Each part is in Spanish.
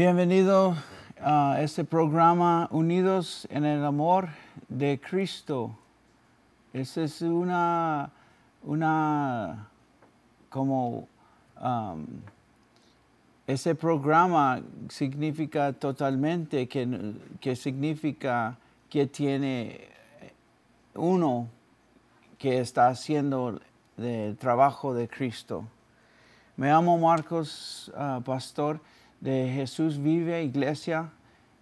Bienvenido a este programa Unidos en el Amor de Cristo. Esa es una, una, como, um, ese programa significa totalmente que, que significa que tiene uno que está haciendo el trabajo de Cristo. Me llamo Marcos, uh, pastor de Jesús Vive Iglesia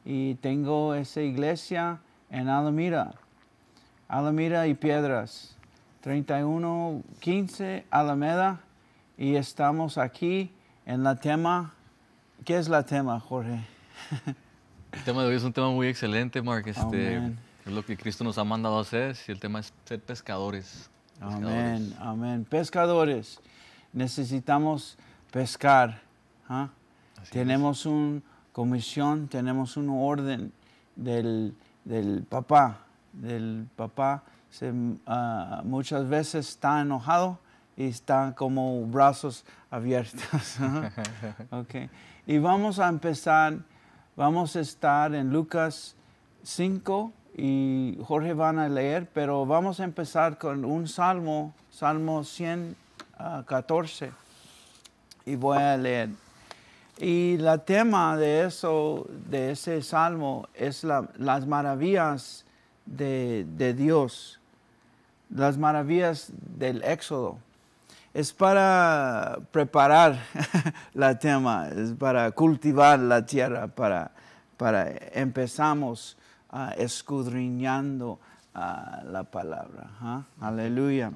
y tengo esa iglesia en Alameda, Alameda y Piedras, 3115 Alameda y estamos aquí en la tema. ¿Qué es la tema, Jorge? El tema de hoy es un tema muy excelente, Mark. Este, es lo que Cristo nos ha mandado a hacer y el tema es ser pescadores. Amén, amén. Pescadores. Necesitamos pescar. ¿Ah? tenemos una comisión, tenemos un orden del, del papá. Del papá se, ah, muchas veces está enojado y está como brazos abiertos. okay. Y vamos a empezar, vamos a estar en Lucas 5 y Jorge van a leer, pero vamos a empezar con un salmo, Salmo 114, y voy a leer. Y el tema de eso, de ese salmo, es las maravillas de, Dios, las maravillas del Éxodo. Es para preparar la tema, es para cultivar la tierra, para, para empezamos escudriñando la palabra. ¿ah? Aleluya.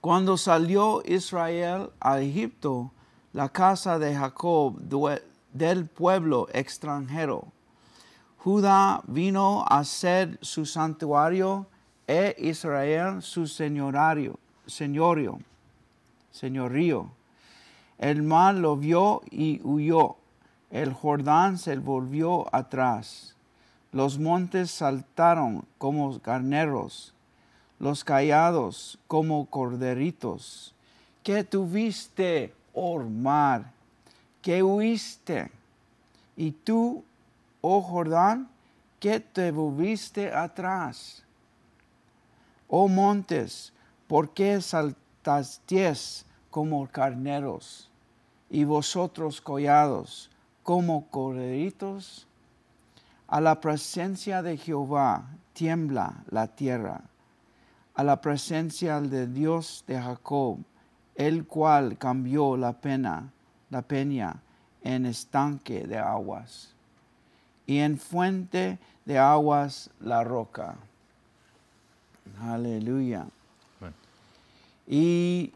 Cuando salió Israel a Egipto, la casa de Jacob del pueblo extranjero. Judá vino a ser su santuario e Israel su señorario, señorio, señorío. El mar lo vio y huyó. El Jordán se volvió atrás. Los montes saltaron como carneros, los callados como corderitos. ¿Qué tuviste? Oh mar, que huiste. Y tú, oh Jordán, que te volviste atrás. Oh montes, ¿por qué saltasteis como carneros? Y vosotros collados, como corderitos? A la presencia de Jehová tiembla la tierra. A la presencia del Dios de Jacob el cual cambió la pena, la peña en estanque de aguas y en fuente de aguas la roca. Aleluya. Y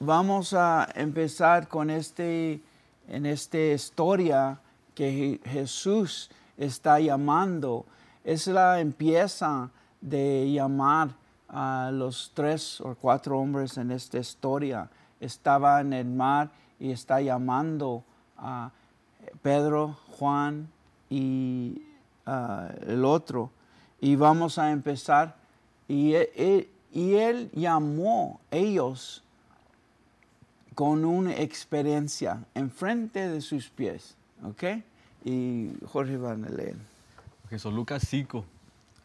vamos a empezar con este, en esta historia que Jesús está llamando. Es la empieza de llamar a los tres o cuatro hombres en esta historia. Estaba en el mar y está llamando a Pedro, Juan y ah, el otro. Y vamos a empezar. Y e, e, él llamó ellos con una experiencia enfrente de sus pies. ¿Ok? Y Jorge van a leer. Jesús Lucas 5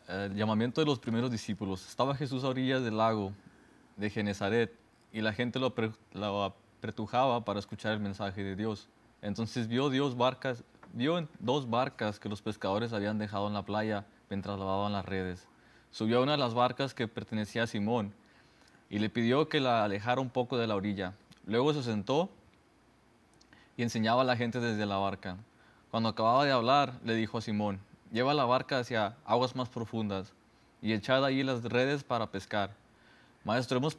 el llamamiento de los primeros discípulos. Estaba Jesús a orillas del lago de Genezaret y la gente lo, apretujaba para escuchar el mensaje de Dios. Entonces vio Dios barcas, vio dos barcas que los pescadores habían dejado en la playa mientras lavaban las redes. Subió a una de las barcas que pertenecía a Simón y le pidió que la alejara un poco de la orilla. Luego se sentó y enseñaba a la gente desde la barca. Cuando acababa de hablar, le dijo a Simón, Lleva la barca hacia aguas más profundas y echad ahí las redes para pescar. Maestro, hemos,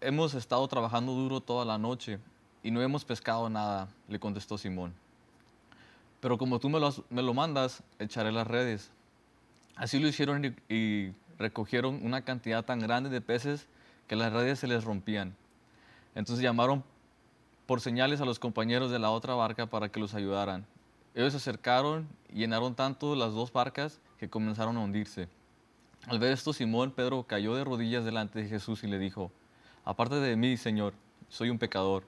hemos estado trabajando duro toda la noche y no hemos pescado nada, le contestó Simón. Pero como tú me lo, me lo mandas, echaré las redes. Así lo hicieron y recogieron una cantidad tan grande de peces que las redes se les rompían. Entonces llamaron por señales a los compañeros de la otra barca para que los ayudaran. Ellos se acercaron y llenaron tanto las dos barcas que comenzaron a hundirse. Al ver esto, Simón Pedro cayó de rodillas delante de Jesús y le dijo, aparte de mí, Señor, soy un pecador.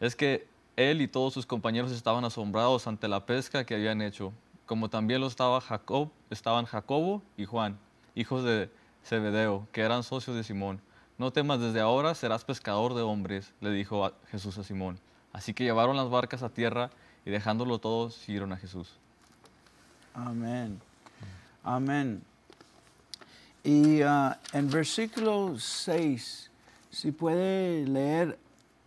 Es que él y todos sus compañeros estaban asombrados ante la pesca que habían hecho, como también lo estaba Jacob, estaban Jacobo y Juan, hijos de Zebedeo, que eran socios de Simón. No temas, desde ahora serás pescador de hombres, le dijo Jesús a Simón. Así que llevaron las barcas a tierra y dejándolo todo, siguieron a Jesús. Amén. Amén. Y ah, en versículo 6, si puede leer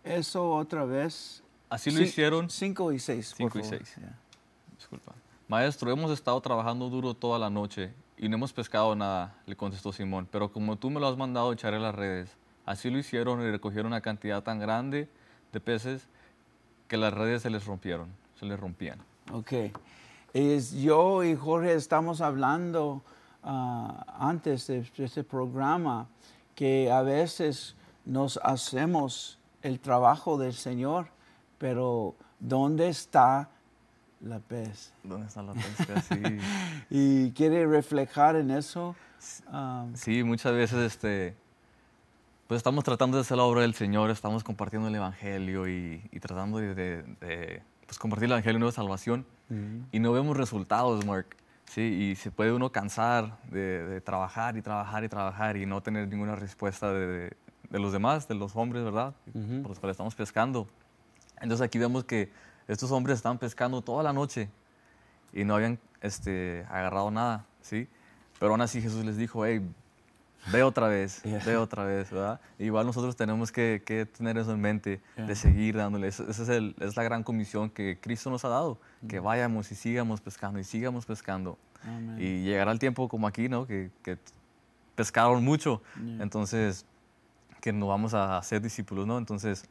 eso otra vez. Así lo hicieron. 5 y 6. 5 y 6. Disculpa. Maestro, hemos estado trabajando duro toda la noche y no hemos pescado nada, le contestó Simón. Pero como tú me lo has mandado, echaré las redes. Así lo hicieron y recogieron una cantidad tan grande de peces que las redes se les rompieron, se les rompían. Ok. Es, yo y Jorge estamos hablando ah, antes de este programa que a veces nos hacemos el trabajo del Señor, pero ¿dónde está la pez? ¿Dónde está la pesca? Sí. y quiere reflejar en eso. Ah, sí, muchas veces este, pues estamos tratando de hacer la obra del Señor, estamos compartiendo el Evangelio y, tratando de, pues compartir el Evangelio de salvación y no vemos resultados, Mark. Sí, y se puede uno cansar de, trabajar y trabajar y trabajar y no tener ninguna respuesta de, los demás, de los hombres, ¿verdad? Por los cuales estamos pescando. Entonces aquí vemos que estos hombres estaban pescando toda la noche y no habían este, agarrado nada, ¿sí? Pero aún así Jesús les dijo, hey, ve otra vez, ve otra vez, ¿verdad? Igual nosotros tenemos que, tener eso en mente, de seguir dándole. Esa es, es, la gran comisión que Cristo nos ha dado, que mm. vayamos y sigamos pescando y sigamos pescando. Y llegará el tiempo como aquí, ¿no? Que, pescaron mucho, entonces que nos vamos a hacer discípulos, ¿no? Entonces,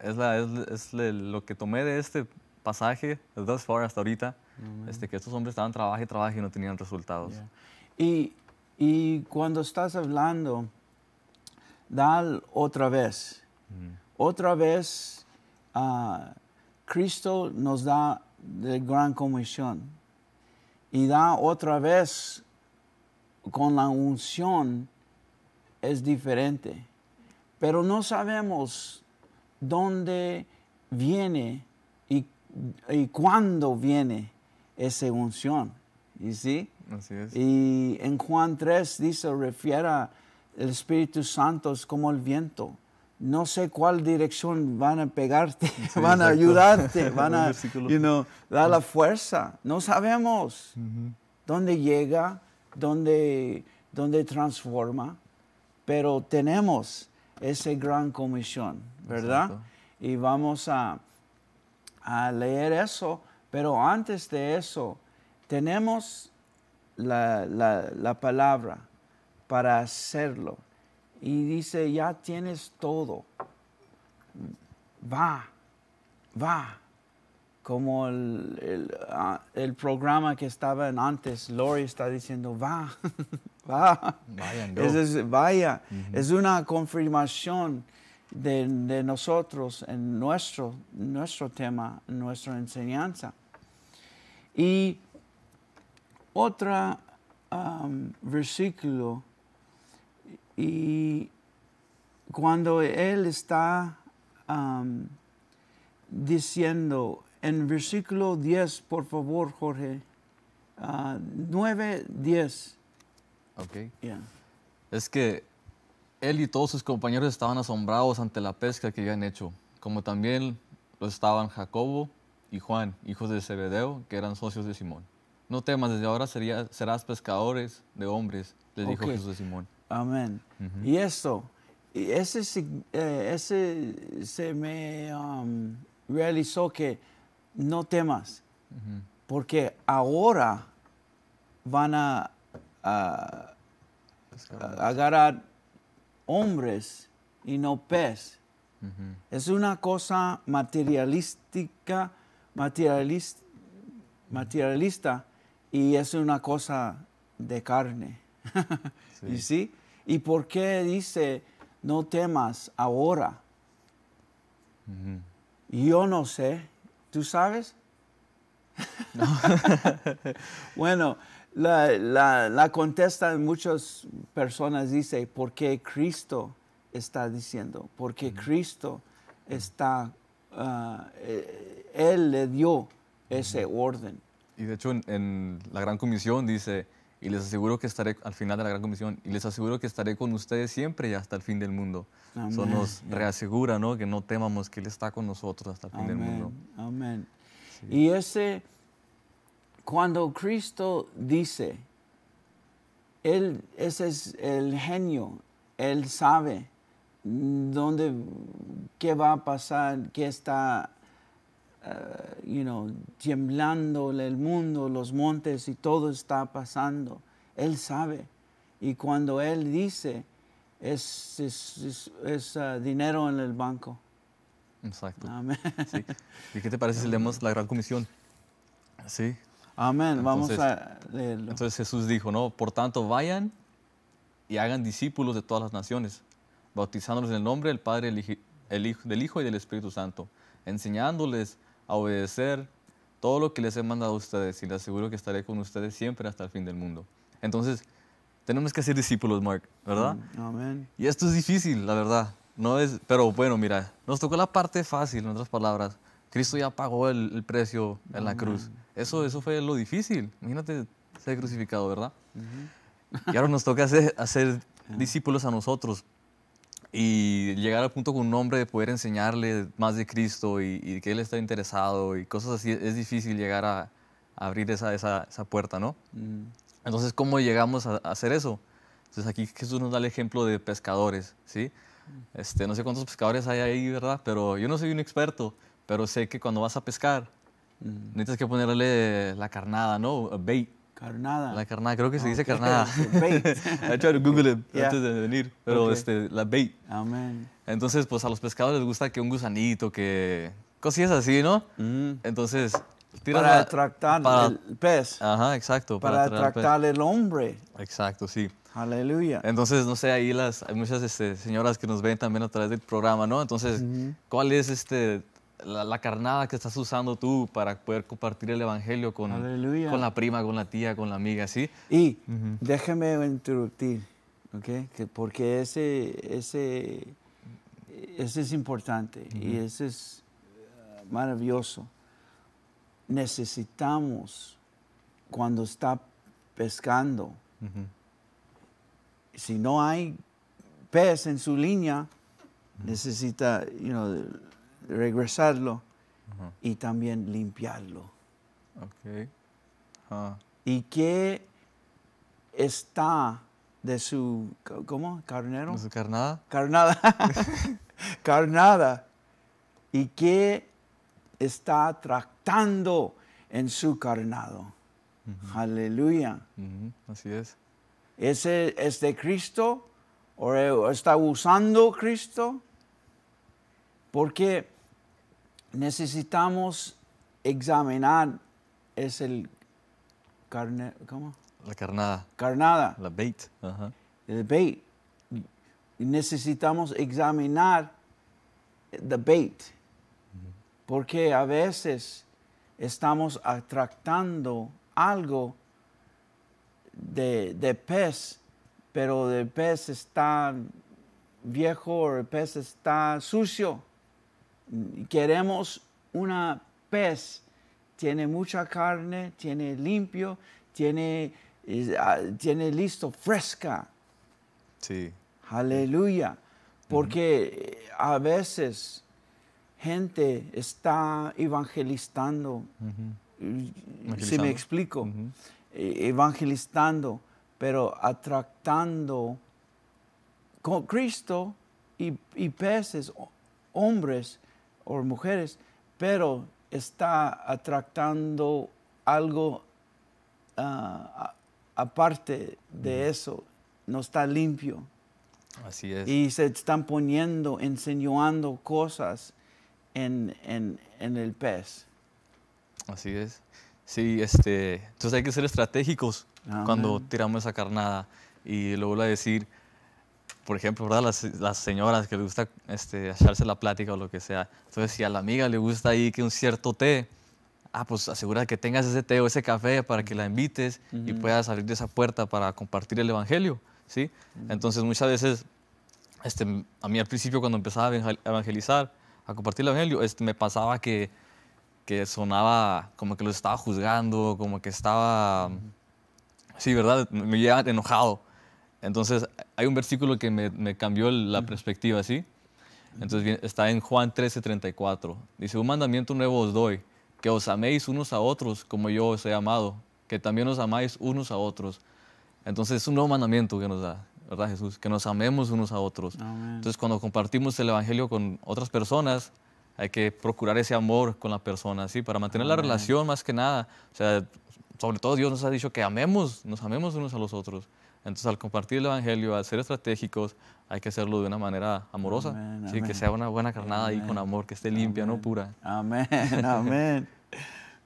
es, la, es, lo que tomé de este pasaje, thus far hasta ahorita, este, que estos hombres estaban trabajando y trabajando y no tenían resultados. Y y cuando estás hablando, da otra vez. Otra vez, ah, Cristo nos da la gran comisión. Y da otra vez con la unción es diferente. Pero no sabemos dónde viene y, y cuándo viene esa unción. ¿Y sí? Y en Juan 3 dice, refiere al Espíritu Santo es como el viento. No sé cuál dirección van a pegarte, van a ayudarte, van a dar la fuerza. No sabemos dónde llega, dónde, dónde transforma, pero tenemos esa gran comisión, ¿verdad? Y vamos a, a leer eso, pero antes de eso, tenemos la, la, palabra para hacerlo. Y dice, ya tienes todo. Va, va. Como el, el, ah, programa que estaba antes, Lori está diciendo, va, va. Es, vaya. Es una confirmación de, de, nosotros en nuestro, nuestro tema, nuestra enseñanza. Y otro versículo y cuando él está diciendo en versículo 10, por favor, Jorge, 9, 10. Ok. Es que él y todos sus compañeros estaban asombrados ante la pesca que habían hecho, como también lo estaban Jacobo y Juan, hijos de Zebedeo, que eran socios de Simón. No temas, desde ahora sería, serás pescadores de hombres, les dijo Jesús a Simón. Amén. Y esto, ese, eh, ese se me um, realizó que no temas, porque ahora van a, agarrar hombres y no pez. Es una cosa materialística, materialista, materialista y es una cosa de carne. ¿Y sí? ¿Y por qué dice no temas ahora? Yo no sé. ¿Tú sabes? bueno, la, la, contesta de muchas personas dice, porque Cristo está diciendo, porque Cristo está ah, eh, Él le dio ese orden. Y de hecho en, en la Gran Comisión dice, y les aseguro que estaré al final de la Gran Comisión, y les aseguro que estaré con ustedes siempre y hasta el fin del mundo. Eso nos reasegura, ¿no? Que no temamos que Él está con nosotros hasta el fin del mundo. Amén. Y ese, cuando Cristo dice, Él, ese es el genio, Él sabe dónde, qué va a pasar, qué está, uh, you know, temblando el mundo, los montes y todo está pasando. Él sabe. Y cuando Él dice, es, es, es- es, uh, dinero en el banco. Exacto. Amén. Sí. ¿Y qué te parece si leemos la Gran Comisión? Sí. Amén. Vamos Entonces- a leerlo. Entonces Jesús dijo, ¿no? Por tanto, vayan y hagan discípulos de todas las naciones, bautizándolos en el nombre del Padre, el Hijo- el Hijo- del Hijo y del Espíritu Santo, enseñándoles a obedecer todo lo que les he mandado a ustedes y les aseguro que estaré con ustedes siempre hasta el fin del mundo. Entonces, tenemos que ser discípulos, Mark, ¿verdad? Mm, Amén. Y esto es difícil, la verdad. No es, pero bueno, mira, nos tocó la parte fácil, en otras palabras. Cristo ya pagó el, el precio en la cruz. Eso, eso fue lo difícil. Imagínate ser crucificado, ¿verdad? Y ahora nos toca hacer, hacer discípulos a nosotros y llegar al punto con un hombre de poder enseñarle más de Cristo y, y que Él está interesado y cosas así. Es difícil llegar a, a abrir esa, esa, esa puerta, ¿no? Mm, Entonces, ¿cómo llegamos a, a hacer eso? Entonces, aquí Jesús nos da el ejemplo de pescadores, ¿sí? Este, no sé cuántos pescadores hay ahí, ¿verdad? Pero yo no soy un experto, pero sé que cuando vas a pescar, mm. necesitas que ponerle la carnada, ¿no? A bait. Carnada. La carnada, creo que se dice Ok, carnada. bait. I tried to Google it Yeah. antes de venir, pero este, la bait. Amén. Entonces, pues a los pescadores les gusta que un gusanito, que cosillas así, ¿no? Mm. Entonces, tiras Para atractar para- el pez. Ajá, exacto. para atractar el hombre. Exacto, sí. Aleluya. Entonces, no sé, ahí las, hay muchas este, señoras que nos ven también a través del programa, ¿no? Entonces, ¿cuál es este, la, la carnada que estás usando tú para poder compartir el evangelio con, Aleluya. con la prima, con la tía, con la amiga, ¿sí? Y déjeme interrumpir, ¿ok? Que porque ese, ese, ese es importante y ese es eh, maravilloso. Necesitamos, cuando está pescando, si no hay pez en su línea, necesita you know, regresarlo y también limpiarlo. Ah, ¿Y qué está de su, ¿cómo? ¿Carnero? ¿No es carnada? Carnada. Carnada. ¿Y qué está tratando en su carnado? Aleluya. Así es. ¿Ese es de Cristo? ¿O está usando Cristo? Porque necesitamos examinar es el carne, ¿cómo? La carnada, Carnada, la bait. El bait. Necesitamos examinar the bait. Porque a veces estamos atractando algo de, de pez, pero el pez está viejo o el pez está sucio. Queremos una pez, tiene mucha carne, tiene limpio, tiene, eh, ah, tiene listo, fresca. Sí. Aleluya. Porque eh, a veces gente está evangelizando, si me explico, eh, evangelizando, pero atractando con Cristo y, y peces, hombres o mujeres, pero está atractando algo a- aparte de eso, no está limpio. Así es. Y se están poniendo, enseñando cosas en, en- en el pez. Así es. Sí, este, entonces hay que ser estratégicos cuando tiramos esa carnada. Y lo vuelvo a decir, por ejemplo, ¿verdad? Las, las señoras que les gusta este, echarse la plática o lo que sea. Entonces, si a la amiga le gusta ahí que un cierto té, ah, pues asegura que tengas ese té o ese café para que la invites y puedas abrir esa puerta para compartir el evangelio, ¿sí? Entonces, muchas veces, este, a mí al principio cuando empezaba a evangel- a evangelizar, a compartir el Evangelio, este, me pasaba que, que sonaba como que los estaba juzgando, como que estaba, sí, ¿verdad? Me llevaba enojado. Entonces, hay un versículo que me, me cambió la perspectiva, ¿sí? Entonces está en Juan 13, 34. Dice, un mandamiento nuevo os doy, que os améis unos a otros como yo os he amado, que también os amáis unos a otros. Entonces es un nuevo mandamiento que nos da, ¿verdad Jesús? Que nos amemos unos a otros. Amén. Entonces cuando compartimos el Evangelio con otras personas, hay que procurar ese amor con la persona, ¿sí? Para mantener la relación más que nada. O sea, sobre todo Dios nos ha dicho que amemos, nos amemos unos a los otros. Entonces al compartir el Evangelio, al ser estratégicos, hay que hacerlo de una manera amorosa. Amén, sí, amén. que sea una buena carnada ahí con Amén. amor, que esté limpia, no Amén. pura. Amén, amén.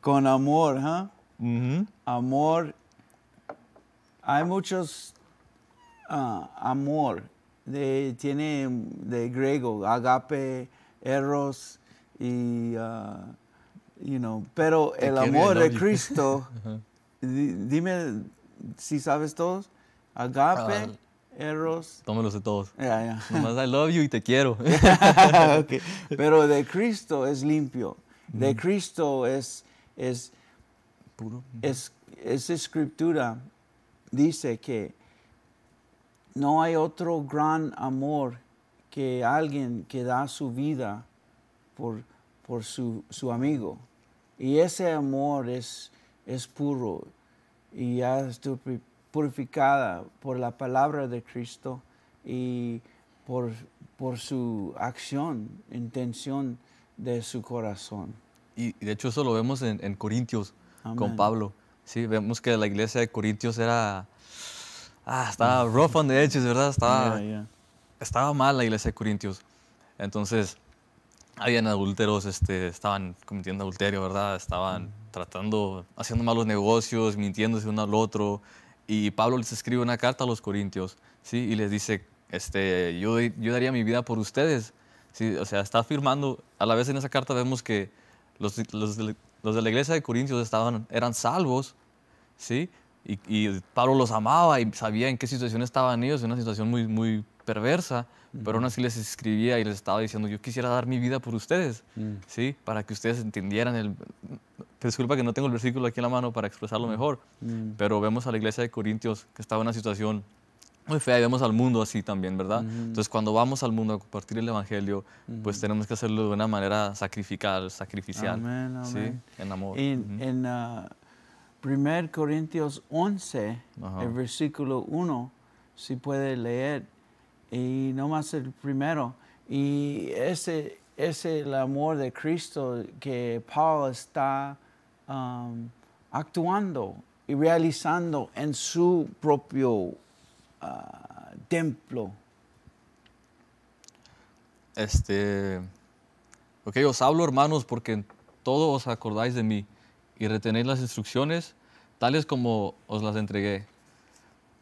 Con amor, ¿ah? Amor. Hay muchos ah, amor. De, tiene de griego, agape, eros y, ah, you know, pero el amor de. Cristo, di- dime si sabes todos, agape, eros, Tómelos de todos. ya, ya. Nomás I love you y te quiero. Ok. Pero de Cristo es limpio. De Cristo es, es, Puro. es, es escritura. Dice que no hay otro gran amor que alguien que da su vida por, por su, su amigo. Y ese amor es, es puro y ya estuvo pu- purificada por la palabra de Cristo y por, por su acción, intención de su corazón. Y y de hecho eso lo vemos en, en Corintios con. Pablo. Sí, vemos que la iglesia de Corintios era... Ah, estaba rough on the edges, ¿verdad? Estaba, estaba mal la iglesia de Corintios. Entonces, habían adúlteros, este, estaban cometiendo adulterio, ¿verdad? Estaban tratando, haciendo malos negocios, mintiéndose uno al otro. Y Pablo les escribe una carta a los Corintios, ¿sí? Y les dice, este, yo, yo daría mi vida por ustedes. Sí, o sea, está afirmando, a la vez en esa carta vemos que los, los, de, los de la iglesia de Corintios estaban, eran salvos, ¿sí? Y, y Pablo los amaba y sabía en qué situación estaban ellos, en una situación muy, muy perversa, pero aún así les escribía y les estaba diciendo, yo quisiera dar mi vida por ustedes, ¿sí? Para que ustedes entendieran el... Disculpa que no tengo el versículo aquí en la mano para expresarlo mejor, Mm. pero vemos a la iglesia de Corintios que estaba en una situación muy fea y vemos al mundo así también, ¿verdad? Entonces cuando vamos al mundo a compartir el Evangelio, pues tenemos que hacerlo de una manera sacrificial, sacrificial, Amén, amén. ¿sí? En amor. En, en ah, 1 Corintios 11, Ajá. el versículo 1, si puede leer, y no más el primero. Y ese es el amor de Cristo que Pablo está um, actuando y realizando en su propio ah, templo. Este, ok, os hablo hermanos porque en todo os acordáis de mí y retenéis las instrucciones tales como os las entregué.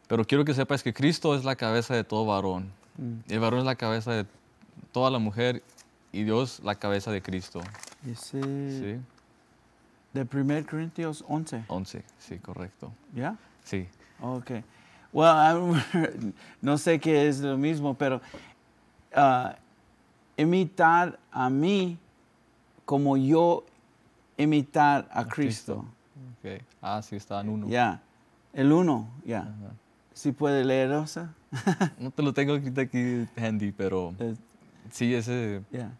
Pero quiero que sepáis que Cristo es la cabeza de todo varón. Y el varón es la cabeza de toda la mujer y Dios la cabeza de Cristo. ¿Sí? De 1 Corintios 11, 11, sí, correcto. ¿ya? Sí. Okay. Well, I'm- no sé qué es lo mismo, pero ah, imitar a mí como yo imitar a Cristo. Ok. Ah, sí, está en uno. Ya. El uno, ya. Ajá. Si puede leer, Rosa. No te lo tengo ahorita aquí handy, pero Eh, sí, ese... Ya.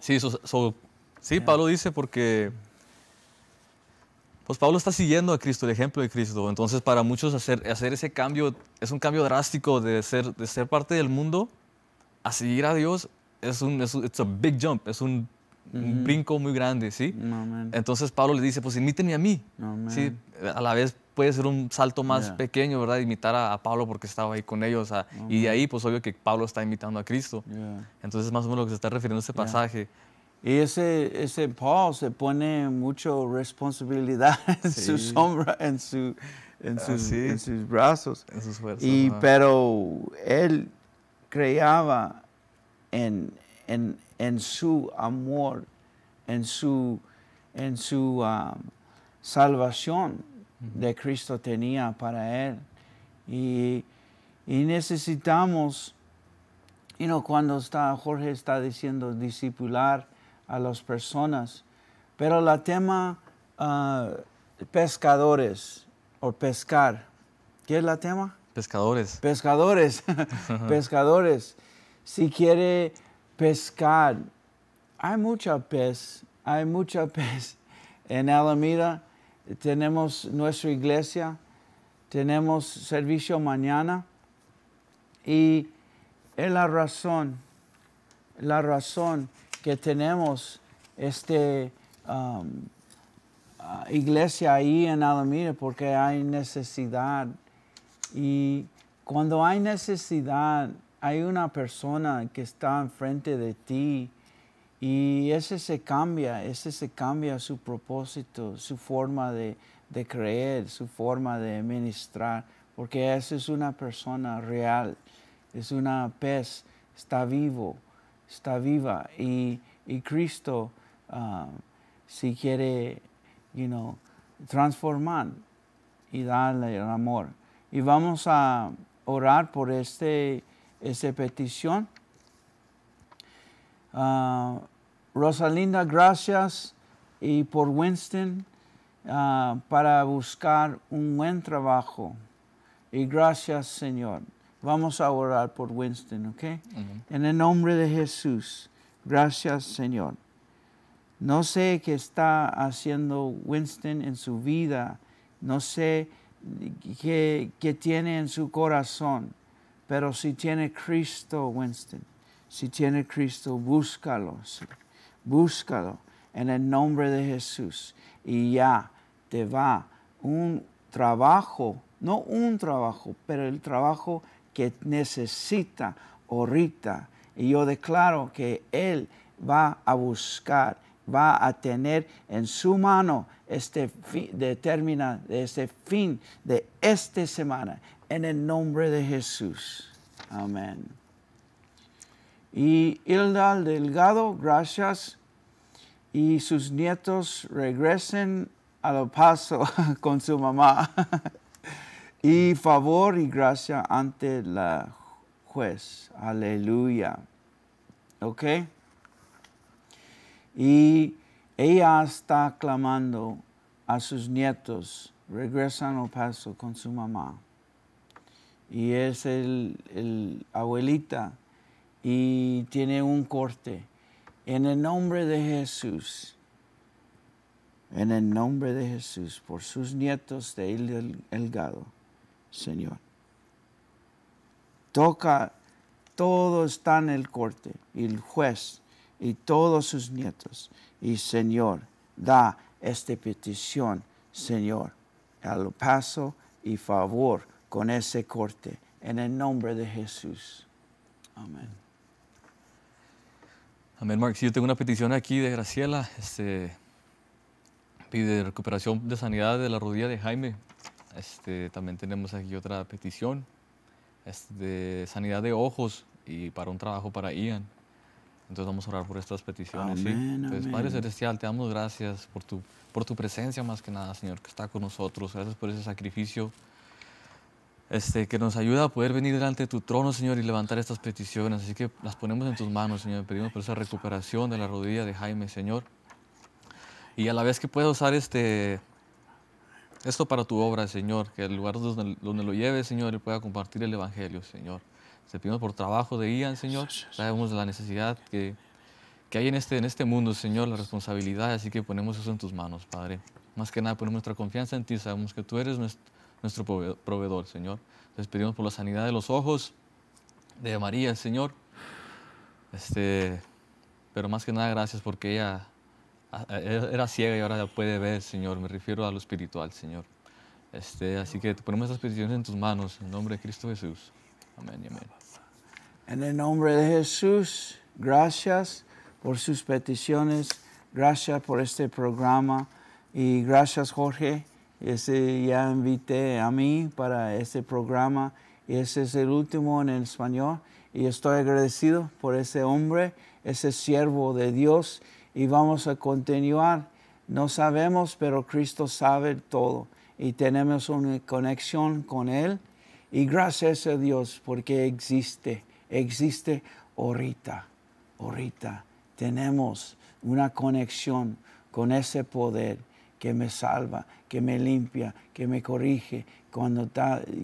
Sí, so- so- sí, Pablo dice porque, pues Pablo está siguiendo a Cristo, el ejemplo de Cristo. Entonces, para muchos hacer, hacer ese cambio es un cambio drástico de ser, de ser parte del mundo a seguir a Dios. Es un, es un it's a big jump, es un, un brinco muy grande, ¿sí? Entonces Pablo le dice, pues imítenme a mí. Sí, a la vez puede ser un salto más Yeah. pequeño, ¿verdad? Imitar a, a Pablo porque estaba ahí con ellos. a- y de ahí, pues obvio que Pablo está imitando a Cristo. Entonces, más o menos lo que se está refiriendo a ese pasaje. Y ese, ese Paul se pone mucho responsabilidad en su sombra, en, su, en, sus, sí. en sus brazos. En sus fuerzas. Y, pero él creaba en, en, en su amor, en su, en su um, salvación de Cristo tenía para él. Y, y necesitamos you know, cuando está, Jorge está diciendo discipular a las personas, pero la tema ah, pescadores o pescar, ¿qué es la tema? Pescadores. Pescadores, pescadores. Si quiere pescar, hay mucha pez, hay mucha pez. En Alameda tenemos nuestra iglesia, tenemos servicio mañana y es la razón, la razón que tenemos este um, uh, iglesia ahí en Alameda porque hay necesidad. Y cuando hay necesidad hay una persona que está enfrente de ti y ese se cambia, ese se cambia su propósito, su forma de, de creer, su forma de ministrar, porque esa es una persona real, es una pez, está vivo, está viva y, y Cristo uh, si quiere, you know, transformar y darle el amor. Y vamos a orar por este, esta petición. Uh, Rosalinda, gracias y por Winston uh, para buscar un buen trabajo. Y gracias, Señor. Vamos a orar por Winston, ¿ok? En el nombre de Jesús. Gracias, Señor. No sé qué está haciendo Winston en su vida. No sé qué, qué tiene en su corazón. Pero si tiene Cristo, Winston, si tiene Cristo, búscalo. Búscalo en el nombre de Jesús. Y ya te va un trabajo, no un trabajo, pero el trabajo que necesita ahorita. Y yo declaro que Él va a buscar, va a tener en su mano este fin, determina este fin de esta semana en el nombre de Jesús. Amén. Y Hilda Delgado, gracias. Y sus nietos regresen al paso con su mamá. y favor y gracia ante la juez. Aleluya. ¿Ok? Y ella está clamando a sus nietos, regresan al paso con su mamá. Y es el, el abuelita y tiene un corte. En el nombre de Jesús, en el nombre de Jesús, por sus nietos de El Delgado, Señor. Toca, todo está en el corte, el juez y todos sus nietos. Y Señor, da esta petición, Señor, al paso y favor con ese corte, en el nombre de Jesús. Amén. Amén, Mark. Sí, yo tengo una petición aquí de Graciela. Este, pide recuperación de sanidad de la rodilla de Jaime. Este, también tenemos aquí otra petición este, de sanidad de ojos y para un trabajo para Ian. Entonces vamos a orar por estas peticiones. ¿sí? Entonces, Padre Celestial, te damos gracias por tu, por tu presencia más que nada, Señor, que está con nosotros. Gracias por ese sacrificio este, que nos ayuda a poder venir delante de tu trono, Señor, y levantar estas peticiones. Así que las ponemos en tus manos, Señor. Pedimos por esa recuperación de la rodilla de Jaime, Señor. Y a la vez que pueda usar este, esto para tu obra, Señor, que el lugar donde, donde lo lleves, Señor, Él pueda compartir el Evangelio, Señor. Te pedimos por trabajo de Ian, Señor. Sabemos la necesidad que, que hay en este, en este mundo, Señor, la responsabilidad, así que ponemos eso en tus manos, Padre. Más que nada ponemos nuestra confianza en ti, sabemos que tú eres nuestro, proveedor, Señor. Les pedimos por la sanidad de los ojos de María, Señor. Este, pero más que nada, gracias porque ella era ciega y ahora puede ver, Señor. Me refiero a lo espiritual, Señor. Este, así que te ponemos estas peticiones en tus manos, en nombre de Cristo Jesús. Amén y amén. En el nombre de Jesús, gracias por sus peticiones, gracias por este programa y gracias Jorge. Ese ya invité a mí para este programa y ese es el último en el español y estoy agradecido por ese hombre, ese siervo de Dios y vamos a continuar. No sabemos, pero Cristo sabe todo y tenemos una conexión con Él y gracias a Dios porque existe existe ahorita, ahorita. Tenemos una conexión con ese poder que me salva, que me limpia, que me corrige, cuando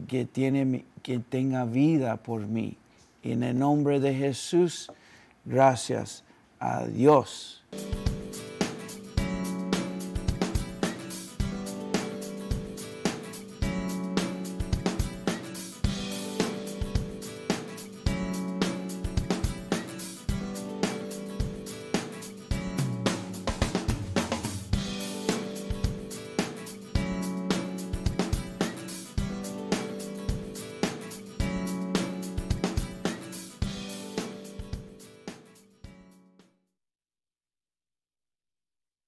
que, tiene, que tenga vida por mí. en el nombre de Jesús, gracias a Dios. Thank you